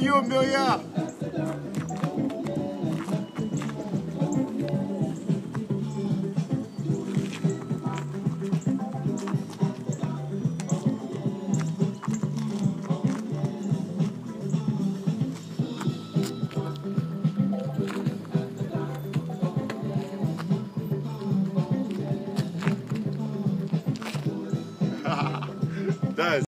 you, Amelia?